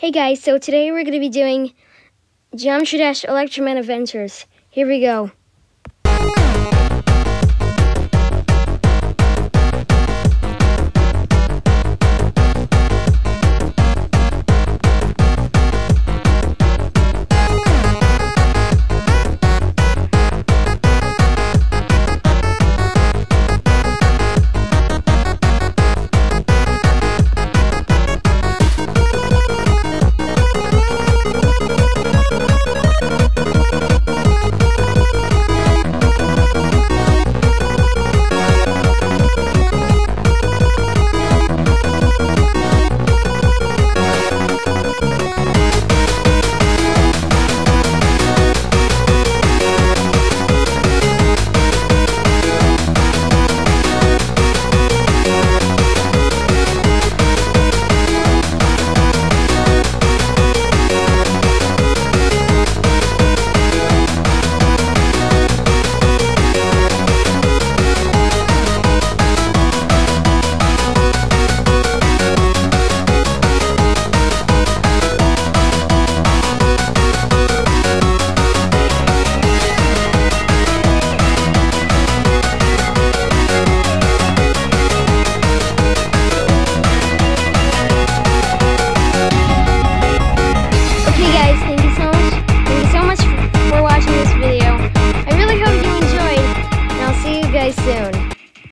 Hey guys, so today we're going to be doing Geometry Dash Electroman Adventures. Here we go.